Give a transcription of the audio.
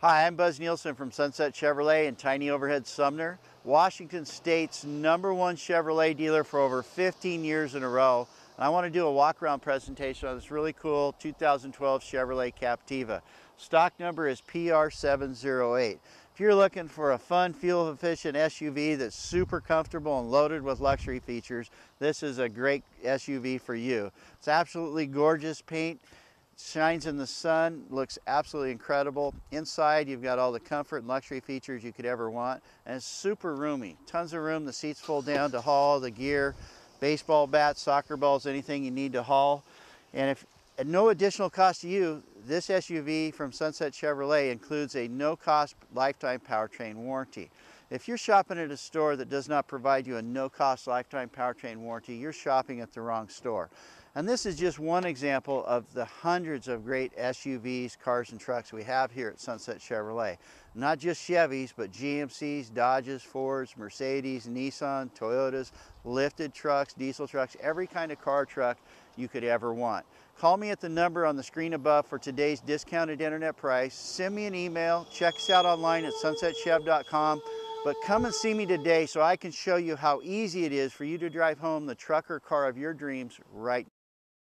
Hi, I'm Buzz Nielsen from Sunset Chevrolet in Tiny Overhead Sumner, Washington State's number one Chevrolet dealer for over 15 years in a row. And I want to do a walk around presentation on this really cool 2012 Chevrolet Captiva. Stock number is PR708. If you're looking for a fun, fuel efficient SUV that's super comfortable and loaded with luxury features, this is a great SUV for you. It's absolutely gorgeous paint shines in the sun, looks absolutely incredible. Inside, you've got all the comfort and luxury features you could ever want, and it's super roomy. Tons of room, the seats fold down to haul the gear, baseball bats, soccer balls, anything you need to haul. And if at no additional cost to you, this SUV from Sunset Chevrolet includes a no-cost lifetime powertrain warranty. If you're shopping at a store that does not provide you a no-cost lifetime powertrain warranty, you're shopping at the wrong store. And this is just one example of the hundreds of great SUVs, cars, and trucks we have here at Sunset Chevrolet. Not just Chevys, but GMCs, Dodges, Fords, Mercedes, Nissan, Toyotas, lifted trucks, diesel trucks, every kind of car truck you could ever want. Call me at the number on the screen above for today's discounted internet price. Send me an email. Check us out online at sunsetchev.com. But come and see me today so I can show you how easy it is for you to drive home the truck or car of your dreams right